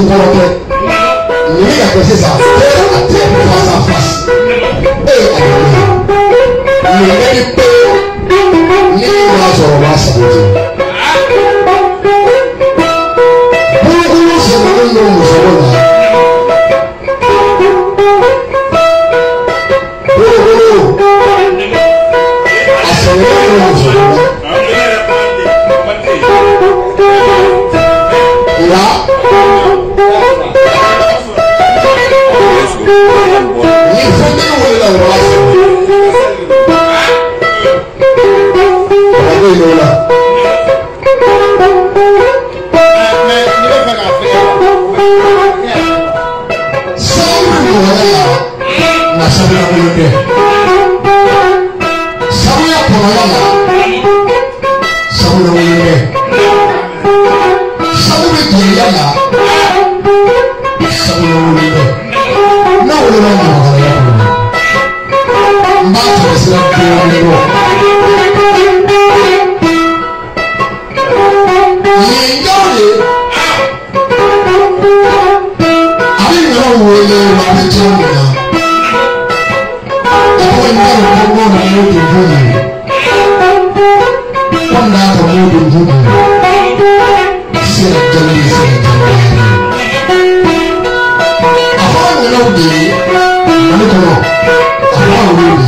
ti bọ́ ọdẹ nyame yàtọ̀ sí sa tẹ́lẹ̀ àti ìfọ̀sà fàṣ ee àyẹ̀wò yìí nyame ni pé ní ìwà sọ̀rọ̀ wá sàbòtì. yẹn náà wù mí. Àníkànnà, àbá àwọn ènìyàn.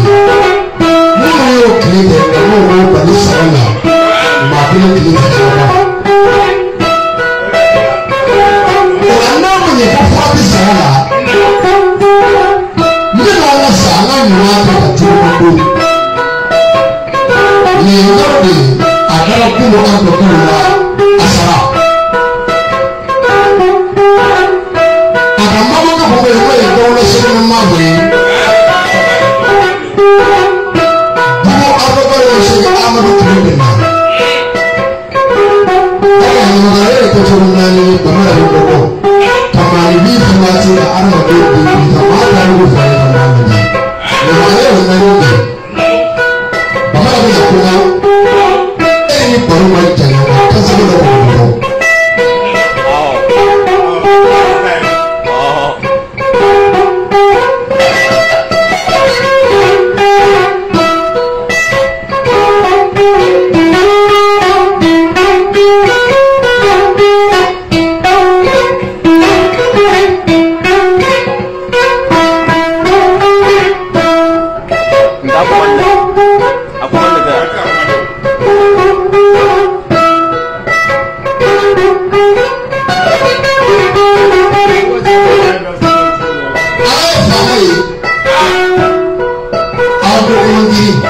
me.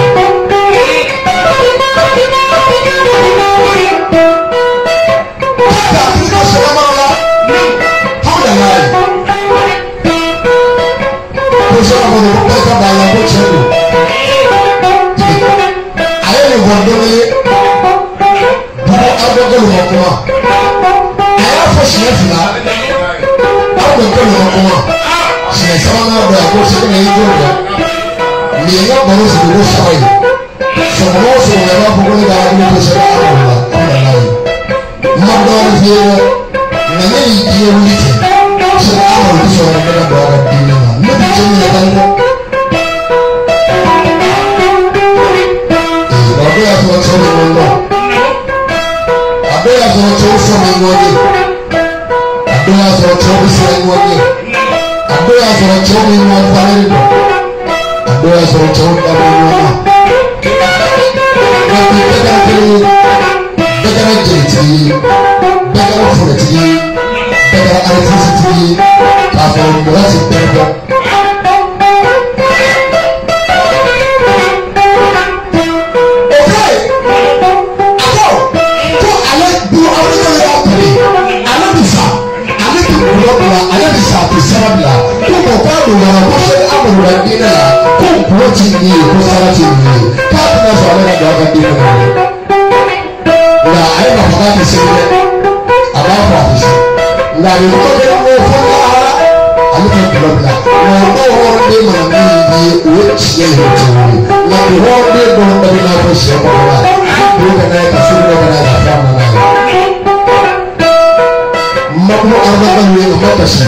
deɛ yɛ bɔ no fi wo fae fɔmɔ fɔ wɔn ɛma koko ne baa ne kosɛ baa wɔ la ɔna la yi mmadɔn fie wɔ na ne yi die wuli tɛ sɛ baa wɔ ne sɔrɔ ne bɛ bɔ ɔba bi ne ma ne bi tɛ ne yɛ kan kɔ. abe yɛ fɔ tɔ ne wɔn lɔ abe yɛ fɔ tɔ fɔ ne wɔn lɛ abe yɛ fɔ sɔrɔ cɛw da bɔ ɲɔgɔn na nka bi bɛɛ kɛra kelen ye bɛɛ kɛra jɛnɛtigi ye bɛɛ kɛra forotigi ye bɛɛ kɛra alizasitigi ye k'a fɔ mɔgɔ ti bɛɛ dɔn. Ale bi sa a ti sara bila ko mɔgɔ k'a don yɔrɔ ko sɛ awurade na kónkó ti yie kó sára ti yie káàpù náà sọ ọlọ́dà dọ̀ ọ́kà dé mu na ayé na papa ti sè dẹ abáfọ àti sè na ayé tó bẹ wọ fún wa ale ka gbọdọ bila na ọgbà wọn dé màá mi yie o tiẹ yẹ ti wuli na ìwọ dé gbọdọ bẹ náà fọ sẹ kọkọ la ìwọ bẹ náà yẹ ká fún mi bẹ náà yẹ ká fún mi náà yẹ. mmamu arúgbó yẹ ọmọ pẹsẹ.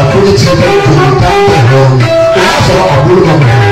자, 프로젝트 센터에 보니까, 어부르면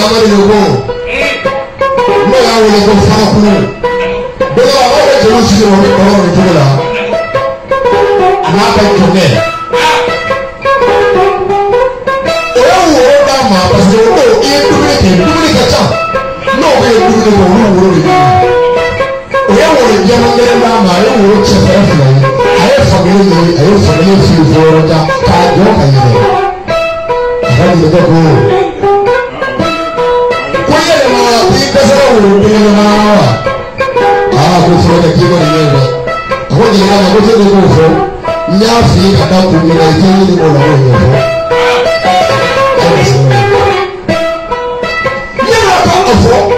amadu yogo n'o y'a wele ko farakuru bolo a b'o de jeliw sigi o kɔrɔ o cogo la a n'a ka jɔnkɛ o ye woro d'a ma parce que o i ye dumuni kɛ dumuni ka ca n'o bɛ ye dumuni kɛ olu woro de bɛ o ye woro jama kelen d'a ma a ye woro cɛ fɛrɛ fila ye a ye fankelen ɲini a ye fankelen fili fɔ yɔrɔ jan k'a jɔ ka yɛlɛ a ka jelikɛ ko. urukundo nawa aha kufuro takiwa ni yenda aho jina na kote ni kufo nyafi kada kumina ikini ni kola wa yofo nyana kwa ofo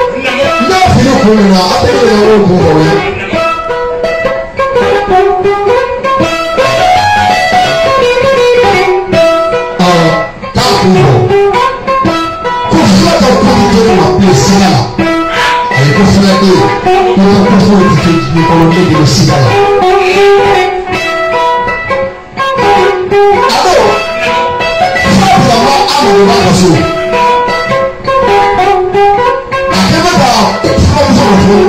nyafi ni kumina ate ni na wo kufo kò sí dada. Abo fọwọ́ fọwọ́ amòwò bá kọ̀ so. Akẹ́kọ̀ọ́ fọwọ́ fọwọ́ fún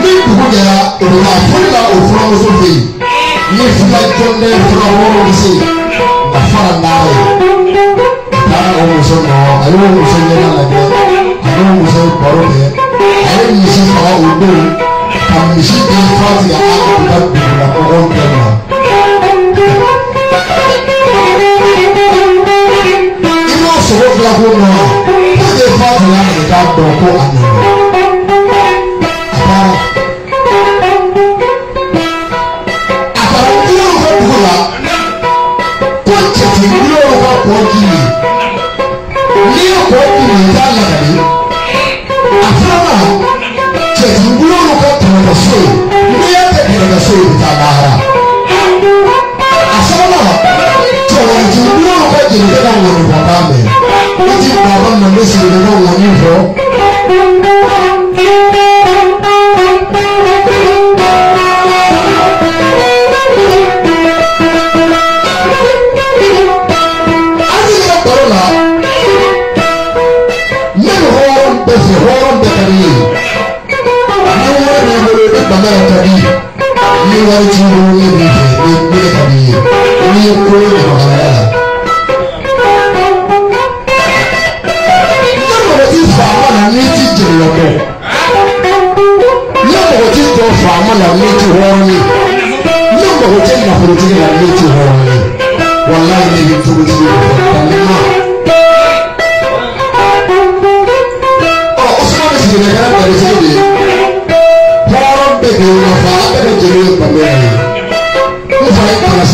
mi kúkú yẹra òwúrọ̀ àfọlá òfurọ̀ wọ́n sọ̀rọ̀ yìí ní fúlá tó ní fúlá wọ́n wọ́n sí àfọlá náà yẹ. Náà wọ́n wọ́n sọ náà àyẹ̀wò wọ́n sọ yẹn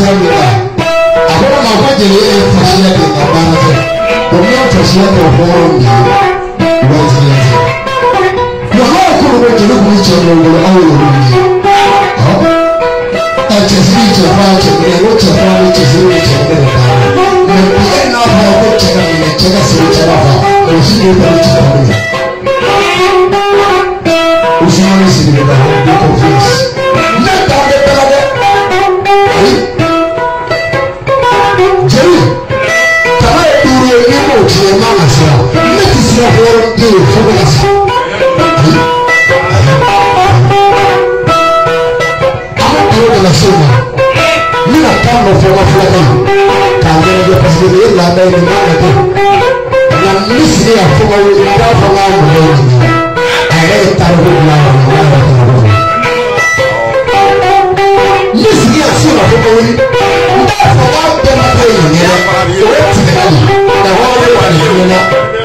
kyerɛ mi a akɔrɔ na ɔkɔgye ne yɛ fɔhyia de aba no sɛ wɔn yɛ fɔhyia de ɔhɔrɔ nyinaa wɔn ti yɛ sɛ na ha ɔkɔrɔ wɔ gyere wɔn kyerɛ no wɔn awɔ wɔn yie ɔ ɛkyɛsiri kyɛ fa kyɛ mi ɛwɔ kyɛ fa mi kyɛsiri mi kyɛ mi ne ba na bi ɛna afɔ ɔkɔ kyerɛ mi na kyerɛ sɛ kyerɛ fa ɔsi ne ba ne kyerɛ mi. Senhor Deus, nasema mina kama fama fulani kangana ya pasiri ila na ile mana tu na misri ya fama wili kwa fama mwini ae taruhu na mwana taruhu misri ya suna fama wili nda fama tema teyi nina yote na wale wa nina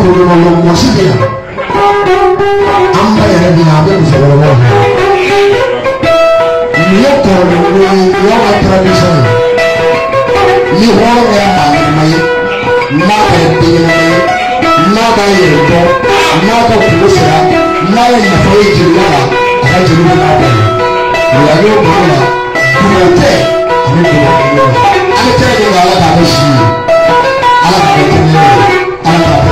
kɔnɔ na yɛ wɔsi bi a an ba yɛrɛ bi a bɛ musokɔrɔbaw ha nin yɛ kɔrɔ ni yɛ ka tradition ni hɔrɔn yɛ ba yɛlɛma ye n'a ka yɛ den yɛlɛma ye n'a ka yɛrɛ dɔn n'a ka kungo sira n'a yɛ nafa ye jeli la a ka jeli bɛ k'a bɛɛ ye o la yɛ kɔrɔ la kungo tɛ ani kungo kungo ale tɛ yɛrɛ ala k'a bɛ si ye ala k'a bɛ tɛmɛ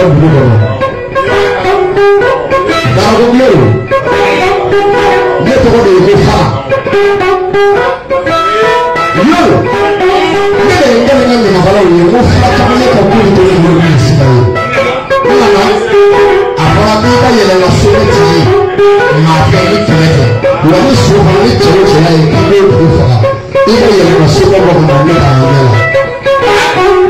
don't believe on him. Now go play. Get what they go far. You. Get it, get it, get it, get it. You go far. Come on, come on, come on, come on. Mama, àfọwọ́ bí ká yẹlẹ lọ sí ní ti yìí, màá fẹ́ ní kẹlẹ́kẹ̀. Wọ́n ní sùn fún mi jẹ́ òjò láyé kí ló dé fà á. Ibi yẹlẹ lọ sí ọgbọ̀n mọ̀ ní àwọn ọmọ náà.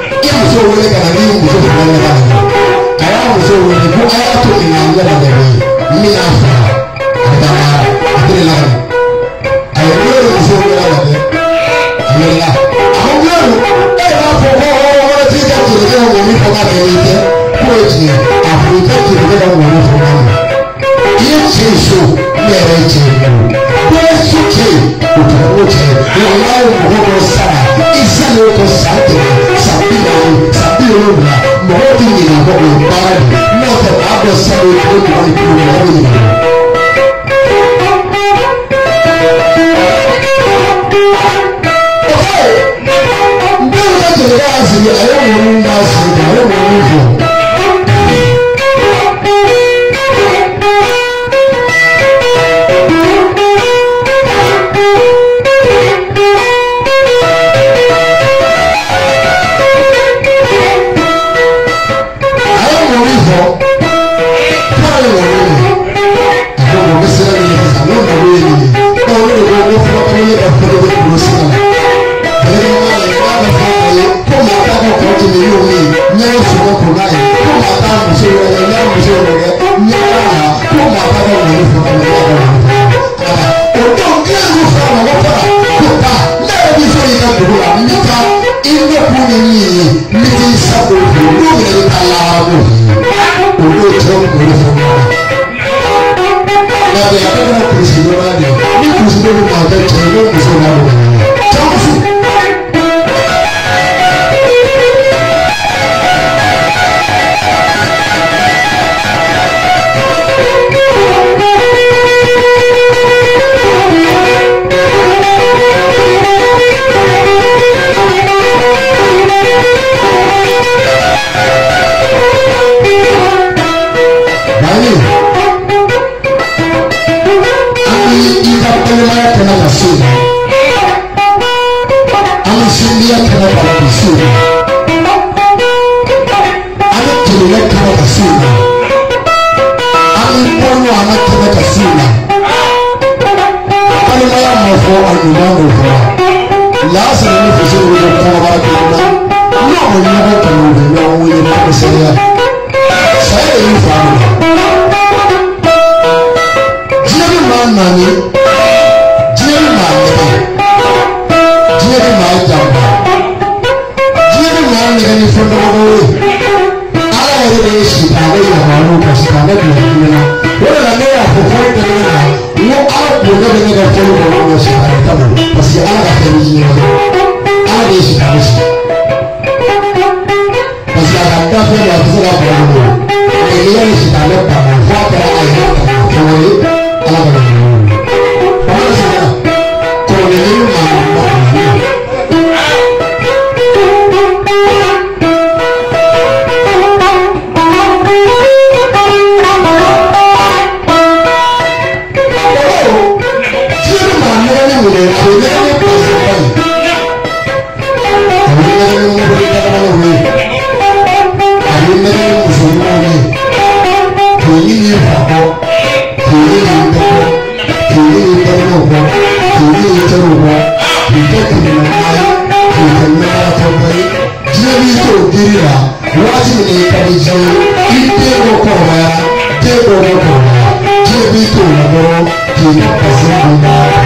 muso wele ka na n'i ye muso fana ɲaga a y'a muso wele ko a y'a to nin na n yɛrɛ dɛmɛ min y'a fa a bɛ taa baara a tɛ ne lakana a yɛrɛ ne ye muso wele ka dɛ a yɛrɛ la a ko n yɛrɛ e y'a fɔ ko hɔrɔn wɛrɛ t'i ka jelikɛ ka mɔni fɔ k'a bɛn n'i tɛ k'o ye tiɲɛ a fɔ i ka jelikɛ ka mɔni fɔ k'a ma i ye cɛ so ne yɛrɛ ye cɛ ko ye su cɛ o tɛ ko cɛ wala o mɔgɔ dɔ sara i sani o tɔ sa tɛmɛ. biona ma ọ dị nyina hɔ wɔ baa bi na ɔtɔ na abɔ sa o tó o tó o o deɛ yɛkama kɛseɛ na ampɔ no a mɛkama kɛseɛ na ɔne ma yɛ amanfoɔ anoma amanfoɔ a laasa na ne fɛsɛ wɔn kɔ ɔba adwene na ne a wɔn yɛ bɛka wɔn bɛ na wɔn yɛ bɛka sɛ yɛ saa yɛ yi fa no gyeɛ ne maa nane gyeɛ ne maa neba gyeɛ ne maa gyamba gyeɛ ne maa nega ne fo na wɔn wɔyɛ ne yɛ hɔn ka sika ne bi yɛ fi na o de la ne yɛ afɔfɔri tɛmɛ na n ko ala ko ne bɛ ne ka fɔli kɔnɔ n ka sika ne ta ma parce que ala ka fɛn yi yɛrɛ ala de ye sika ne si parce a ka da fɛn a tɛ Espíritu, amor, quiere que se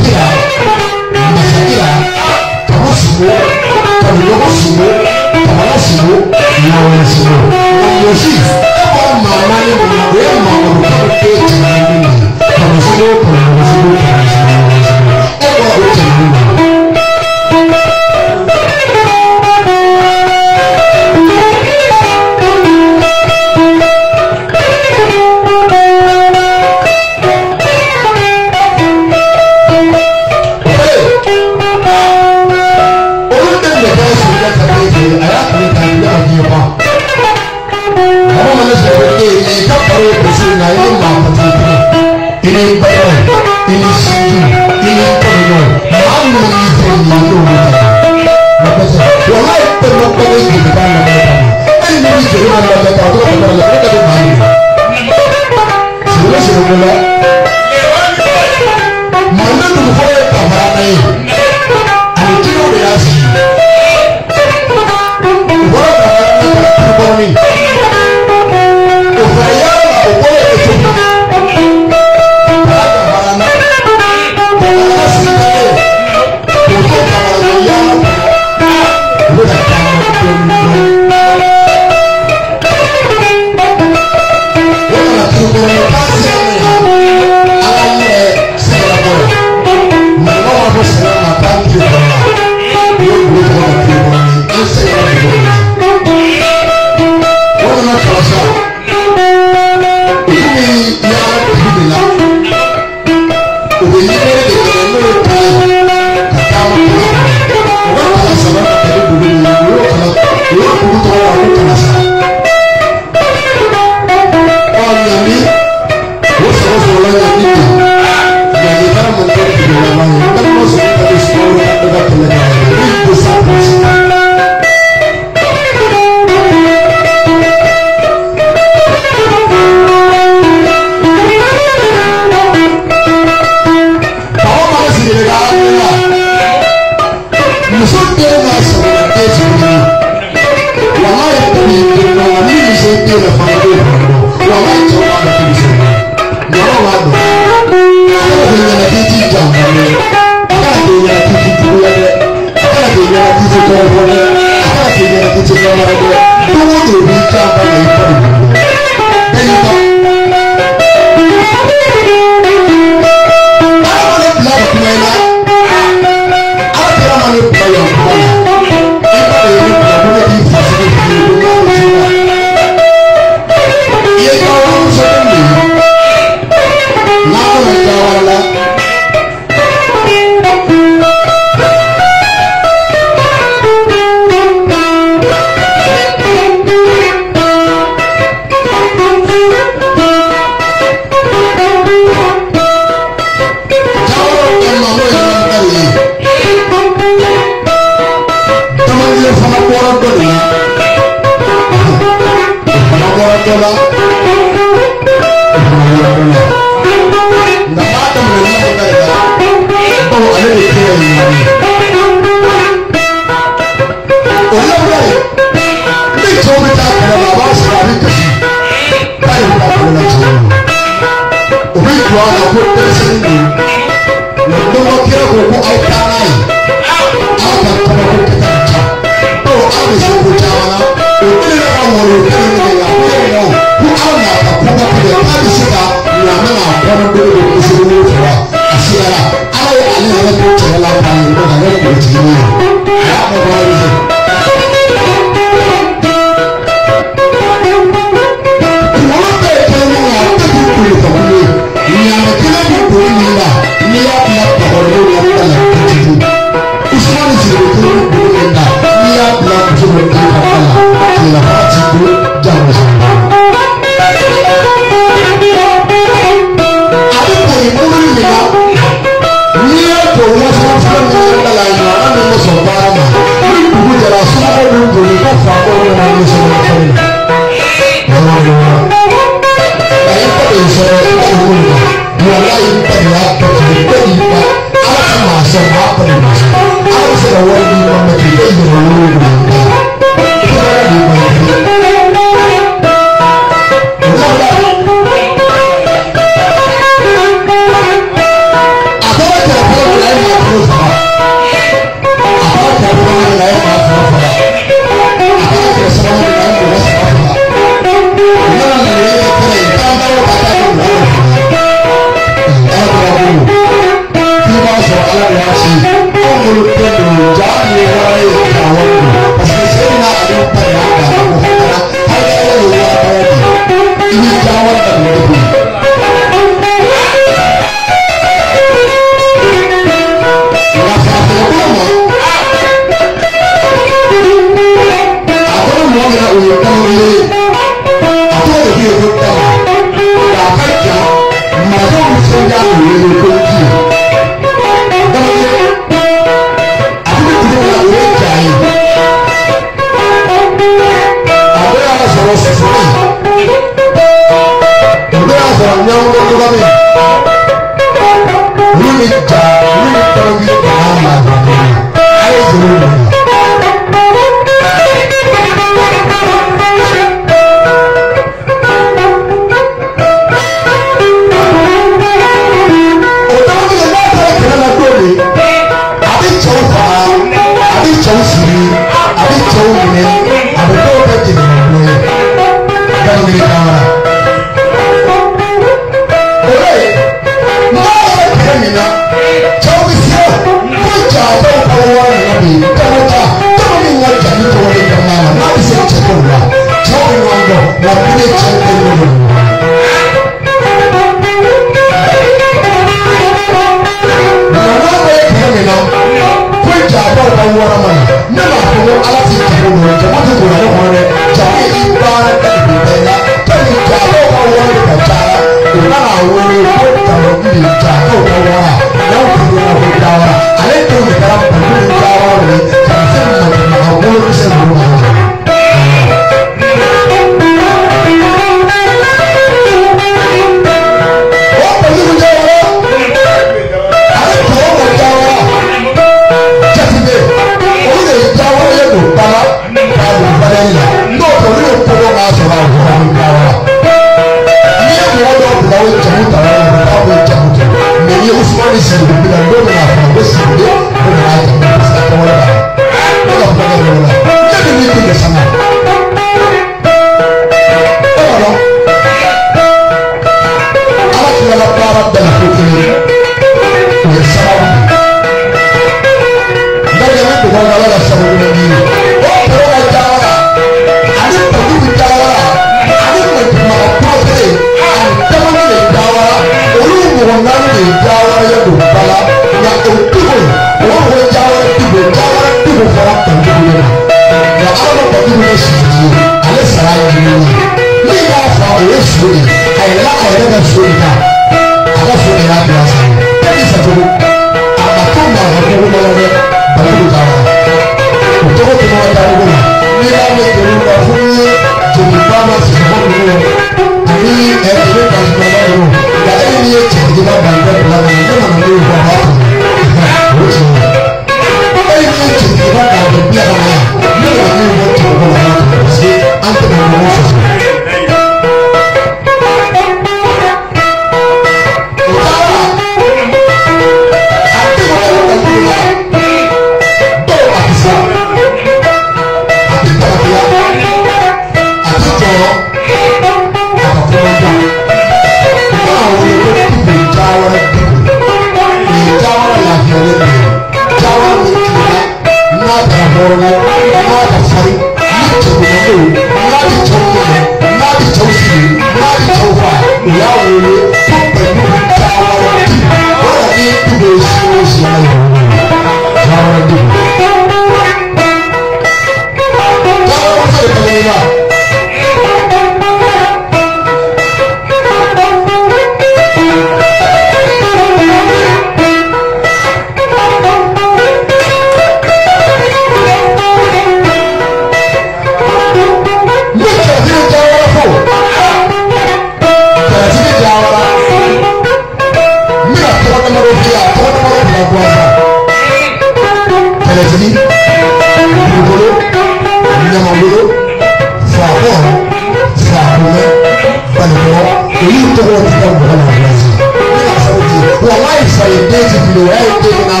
the right thing now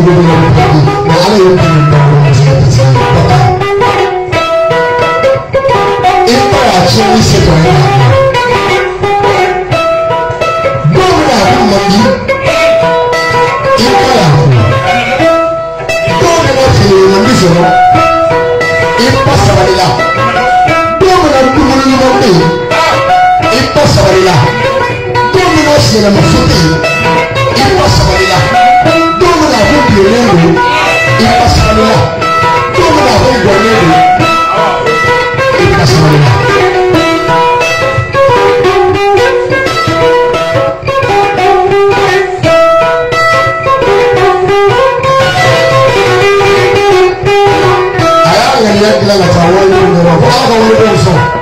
gbogbo ní ọ̀pọ̀ yìí wà á lè pè é bá wọn ti ẹ̀dẹ̀ tí yẹn bàbá. Ipa àti ìṣe tọ̀yìn náà. Bọ́ọ̀lù àwọn ọmọ yìí ipa àwọn. Bọ́ọ̀lù wọn fi èèyàn ní ìṣòro. Ipa sàbàlì la. Bọ́ọ̀lù wọn dúró nínú ọ̀pẹ̀ yìí. Ipa sàbàlì la. Bọ́ọ̀lù wọn sì yẹn lọ sókè yìí. nínú ìpàsánilá tó ń bá àwọn ìgbọ̀ nínú ìpàsánilá. ayé àwọn ẹ̀yẹ́ kílẹ̀ lọ́tà wọ́n yóò lọ́wọ́ fún àwọn olùkọ́ sọ̀rọ̀.